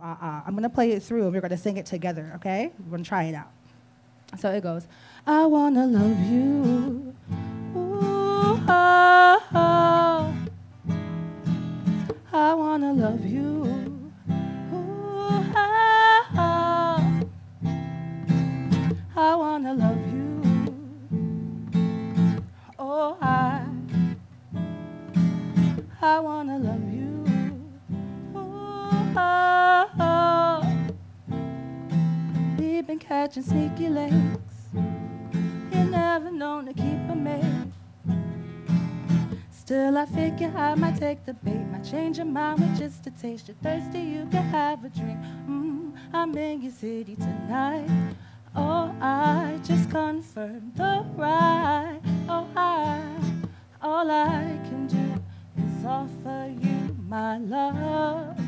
Uh, uh, I'm gonna play it through and we're gonna sing it together, okay? We're gonna try it out. So it goes, I wanna love you. Ooh, oh, oh. I wanna love you. Ooh, oh, oh. I wanna love you. Oh, I, I wanna love catching sneaky links. You're never known to keep a mate. Still, I figure I might take the bait. Might change your mind with just a taste. You're thirsty, you can have a drink. Mm, I'm in your city tonight. Oh, I just confirmed the ride. Oh, I, all I can do is offer you my love.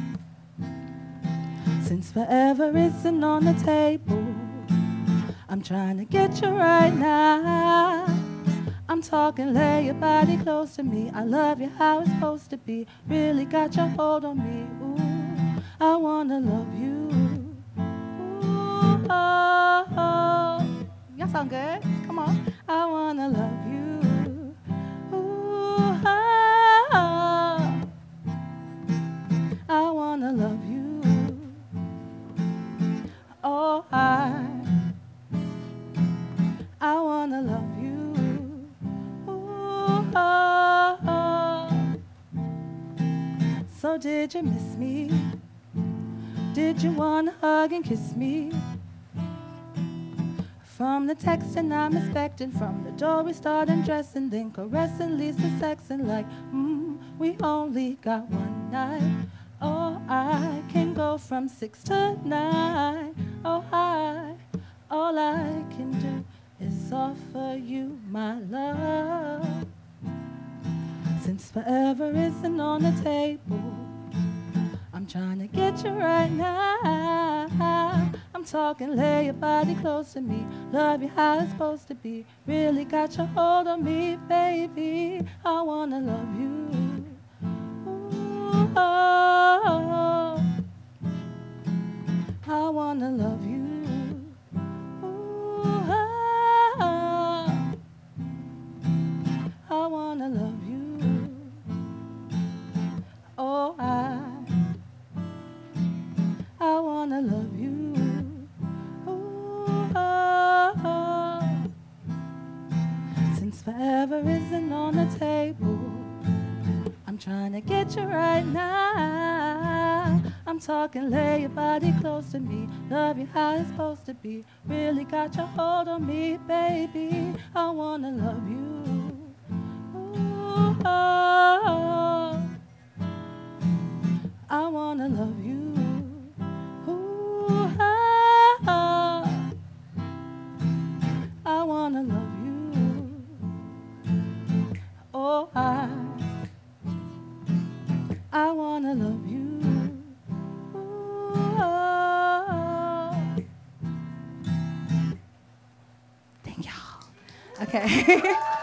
Since forever isn't on the table, I'm trying to get you right now. I'm talking, lay your body close to me. I love you how it's supposed to be. Really got your hold on me. Ooh, I wanna love you. Ooh, oh, oh. Y'all sound good. Come on. I wanna love you. Wanna love you. Ooh, oh, oh. So did you miss me? Did you wanna hug and kiss me? From the texting I'm expecting, from the door we start undressing, then caressing leads to sexing like, mm, we only got one night. Oh, I can go from six to nine. Oh, I, Since forever isn't on the table, I'm trying to get you right now. I'm talking, lay your body close to me. Love you how it's supposed to be. Really got your hold on me, baby. I wanna love you. Ooh, oh, oh. oh. I wanna love you. Since forever isn't on the table, I'm trying to get you right now. I'm talking, lay your body close to me. Love you how it's supposed to be. Really got your hold on me, baby. I wanna love you. Ooh, oh, oh. oh. I wanna love you. Okay.